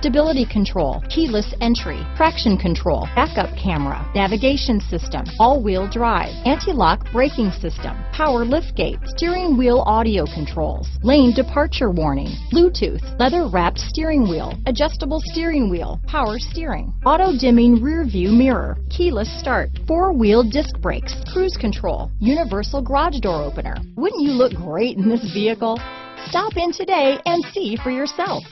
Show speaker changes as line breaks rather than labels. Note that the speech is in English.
Stability control, keyless entry, traction control, backup camera, navigation system, all-wheel drive, anti-lock braking system, power liftgate, steering wheel audio controls, lane departure warning, Bluetooth, leather-wrapped steering wheel, adjustable steering wheel, power steering, auto-dimming rear view mirror, keyless start, four-wheel disc brakes, cruise control, universal garage door opener. Wouldn't you look great in this vehicle? Stop in today and see for yourself.